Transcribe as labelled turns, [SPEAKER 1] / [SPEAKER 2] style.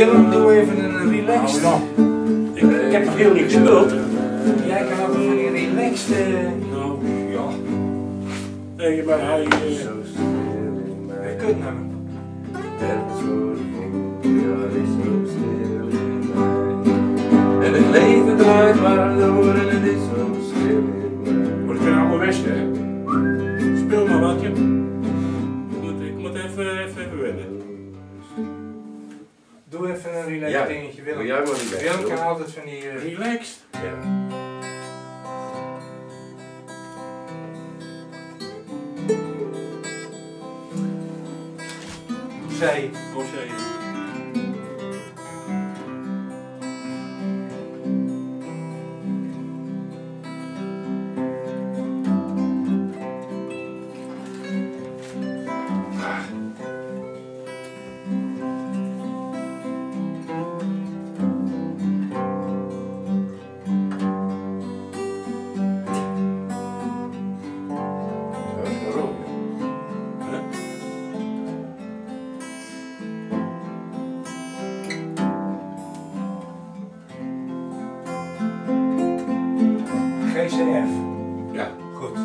[SPEAKER 1] Willem, doe even een relaxed.
[SPEAKER 2] Nou, ik, ik heb nog heel niet gespeeld.
[SPEAKER 1] Jij kan ook van die relaxed. eh,
[SPEAKER 2] Nou, ja. Nee, maar hij... eh,
[SPEAKER 1] Een kutnummer.
[SPEAKER 3] En het leven draait maar door en het is zo stil in mij.
[SPEAKER 2] Maar ik ben allemaal weg, hè. Speel maar wat, je. Ik moet, ik moet even, even, even wennen.
[SPEAKER 1] Doe even een relaxed
[SPEAKER 3] Ja,
[SPEAKER 1] dingetje,
[SPEAKER 3] wil
[SPEAKER 1] Willem.
[SPEAKER 3] jij maar weg,
[SPEAKER 1] Willem kan altijd van die... eh,
[SPEAKER 2] Relaxed.
[SPEAKER 3] Ja.
[SPEAKER 1] zij.
[SPEAKER 2] Oh, Ja.
[SPEAKER 1] Goed.